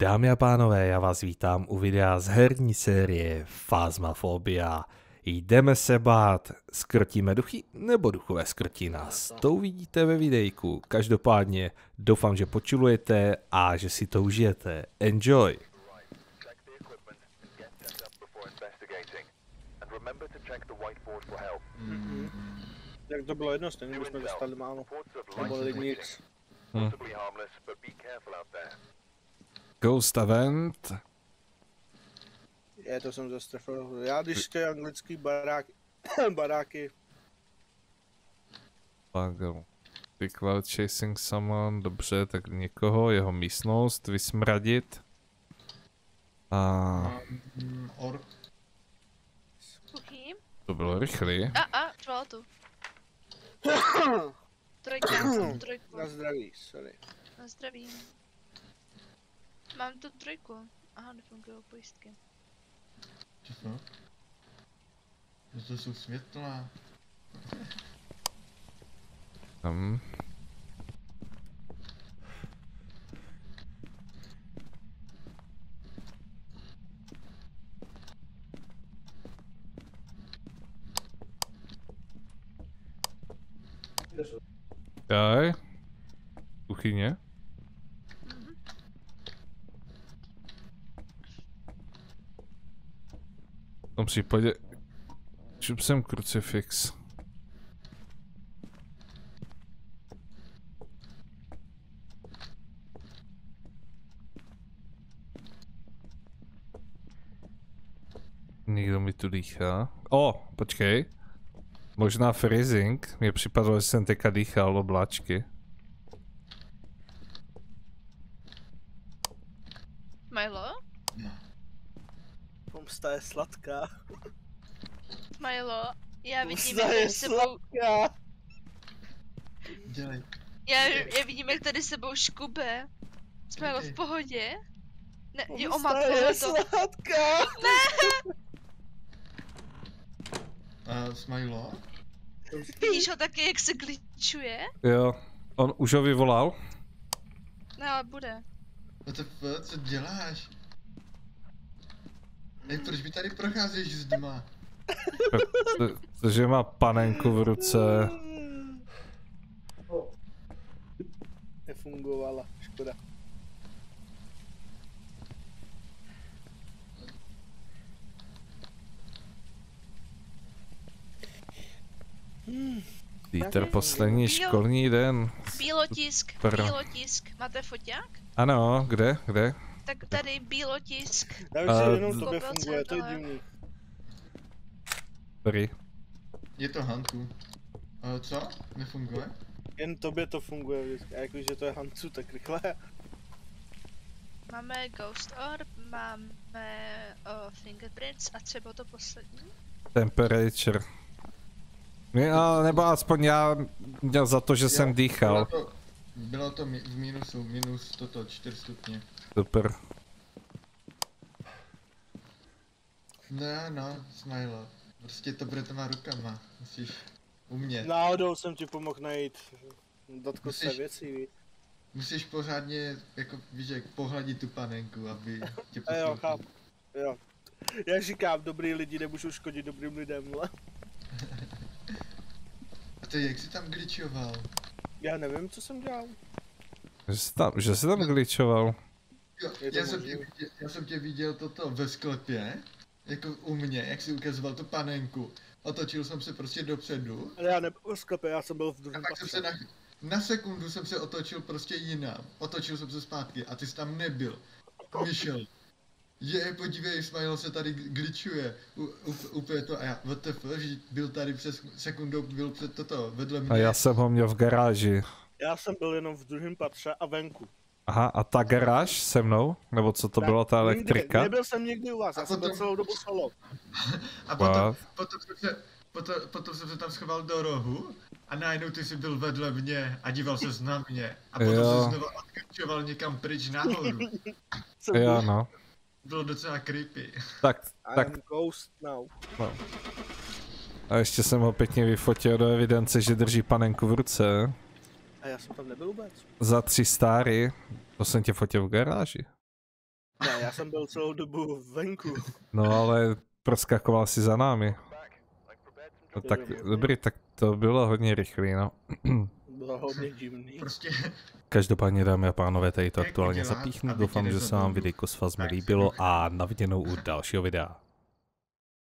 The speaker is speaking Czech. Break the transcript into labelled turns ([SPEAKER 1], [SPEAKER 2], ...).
[SPEAKER 1] Dámy a pánové, já vás vítám u videa z herní série Phasmophobia. Jdeme se bát, skrtíme duchy nebo duchové skrtí nás. To uvidíte ve videjku. Každopádně doufám, že počulujete a že si to užijete. Enjoy!
[SPEAKER 2] Help.
[SPEAKER 3] Jak to bylo jedno, stejně bychom dostali málo. Nebo nic.
[SPEAKER 2] switching.
[SPEAKER 1] Ghost Event.
[SPEAKER 3] Je, to jsem zastrefil. Já když ty anglický baráky, baráky,
[SPEAKER 1] Pagel. Big Cloud Chasing Someone, dobře, tak někoho, jeho místnost, vysmradit. A
[SPEAKER 4] Mm, Or,
[SPEAKER 5] Kuchý.
[SPEAKER 1] to bylo rychlý.
[SPEAKER 5] A, a, řval tu. Trojka, mám trojku.
[SPEAKER 3] na zdraví, sorry.
[SPEAKER 5] Na zdraví. Mám tu trojku. Aha, nefungují pojistky.
[SPEAKER 4] co to? No to jsou světla.
[SPEAKER 1] Tam. Daj. Kuchyně. V tom případě šup sem krucifix. Někdo mi tu dýchá. O, počkej. Možná freezing. Mně připadlo, že jsem teďka dýchal obláčky.
[SPEAKER 5] Milo?
[SPEAKER 3] Pomsta je sladká.
[SPEAKER 5] Milo? Já vidím,
[SPEAKER 3] Pomsta
[SPEAKER 5] jak
[SPEAKER 3] je
[SPEAKER 5] tady sebou,
[SPEAKER 3] sladká.
[SPEAKER 4] Dělej.
[SPEAKER 5] já, já vidím, jak tady sebou škube. Smilo v pohodě? Ne, je
[SPEAKER 3] Pomsta
[SPEAKER 5] omat,
[SPEAKER 3] je
[SPEAKER 5] to.
[SPEAKER 3] sladká.
[SPEAKER 4] A Smilo?
[SPEAKER 5] Vidíš ho taky, jak se glitchuje?
[SPEAKER 1] Jo. On už ho vyvolal?
[SPEAKER 5] No, ale bude.
[SPEAKER 4] What the fuck, co děláš? Ej, proč mi tady procházíš s dma?
[SPEAKER 1] Protože má panenku v ruce.
[SPEAKER 3] Nefungovala, škoda.
[SPEAKER 1] Peter, poslední školní den.
[SPEAKER 5] Bílotisk,
[SPEAKER 1] Super.
[SPEAKER 5] bílotisk. Máte foťák?
[SPEAKER 1] Ano, kde, kde?
[SPEAKER 5] Tak tady bílotisk.
[SPEAKER 3] Já vím,
[SPEAKER 1] A-
[SPEAKER 3] že jenom tobě funguje, to je divný.
[SPEAKER 1] Tady.
[SPEAKER 4] Je to Hantu. A co? Nefunguje?
[SPEAKER 3] Jen tobě to funguje vždycky. A jakože to je Hancu, tak rychle.
[SPEAKER 5] Máme Ghost Orb, máme uh, Fingerprints a třeba to poslední.
[SPEAKER 1] Temperature. Ne, ale nebo aspoň já měl za to, že jsem
[SPEAKER 4] Jo,
[SPEAKER 1] dýchal.
[SPEAKER 4] Bylo to, bylo to mi, v mínusu, minus toto, 4 stupně.
[SPEAKER 1] Super.
[SPEAKER 4] No, no, Smilo. Prostě to bude těma rukama. Musíš umět.
[SPEAKER 3] Náhodou jsem ti pomohl najít. Dotkl se věcí, víš.
[SPEAKER 4] Musíš pořádně, jako víš, jak pohladit tu panenku, aby tě
[SPEAKER 3] A jo, chápu. Jo. Já říkám, dobrý lidi nemůžou škodit dobrým lidem, ale
[SPEAKER 4] A to jak jsi tam glitchoval?
[SPEAKER 3] já nevím, co jsem dělal.
[SPEAKER 1] Že jsi tam, že jsi tam glitchoval.
[SPEAKER 4] Jo, já, jsem tě, viděl- já jsem tě viděl toto ve sklepě, jako u mě, jak si ukazoval tu panenku. Otočil jsem se prostě dopředu
[SPEAKER 3] Ale já nebyl v sklepě, já jsem byl v druhém
[SPEAKER 4] jsem se
[SPEAKER 3] patře.
[SPEAKER 4] na, na sekundu jsem se otočil prostě jinam. Otočil jsem se zpátky a ty jsi tam nebyl. Vyšel. Je, podívej, Smile se tady glitchuje. Úplně to, a já, what the fuck, že byl tady přes sekundou, byl před toto, vedle mě.
[SPEAKER 1] A já jsem ho měl v garáži.
[SPEAKER 3] Já jsem byl jenom v druhém patře a venku.
[SPEAKER 1] Aha, a ta garáž se mnou? Nebo co to byla ta
[SPEAKER 3] nikdy,
[SPEAKER 1] elektrika?
[SPEAKER 3] Nebyl jsem nikdy u vás, já
[SPEAKER 4] A
[SPEAKER 3] jsem byl celou dobu solo.
[SPEAKER 4] A potom, potom, jsem se, potom, potom jsem se tam schoval do rohu a najednou ty jsi byl vedle mě a díval se na mě. A potom
[SPEAKER 1] Jo.
[SPEAKER 4] se znovu odkrčoval někam pryč nahoru.
[SPEAKER 1] Jo, no.
[SPEAKER 4] Bylo docela creepy.
[SPEAKER 1] Tak, tak,
[SPEAKER 3] am ghost now.
[SPEAKER 1] a ještě jsem ho pěkně vyfotil do evidence, že drží panenku v ruce.
[SPEAKER 3] A já jsem tam nebyl vůbec.
[SPEAKER 1] Za tři stáry. To jsem tě fotil v garáži.
[SPEAKER 3] Ne, já jsem byl celou dobu venku.
[SPEAKER 1] No ale proskakoval si za námi. No, tak dobrý, tak to bylo hodně rychlý, no.
[SPEAKER 3] Bylo hodně divný.
[SPEAKER 4] Prostě
[SPEAKER 1] Každopádně, dámy a pánové, tady to aktuálně zapíchnu. Doufám, že se vám videjko s
[SPEAKER 4] si
[SPEAKER 1] líbilo a na viděnou u dalšího videa.